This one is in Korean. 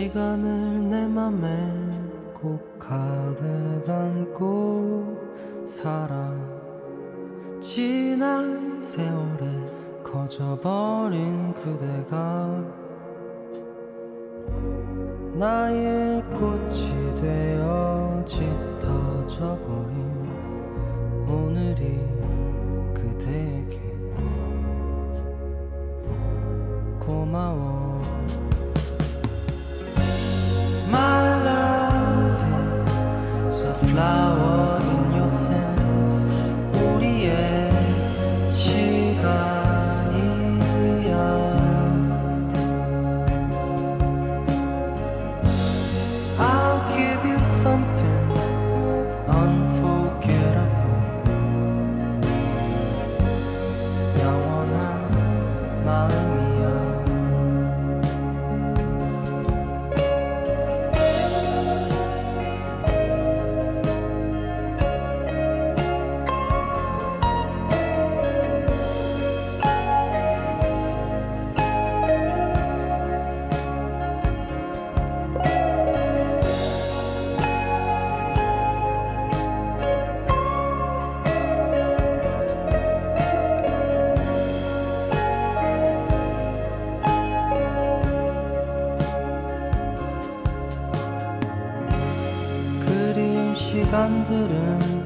시간을 내 맘에 꼭 가득 안고 살아. 지난 세월에 커져버린 그대가 나의 꽃이 되어 짙어져버린 오늘이 그대에게 고마워. Flower 시간들은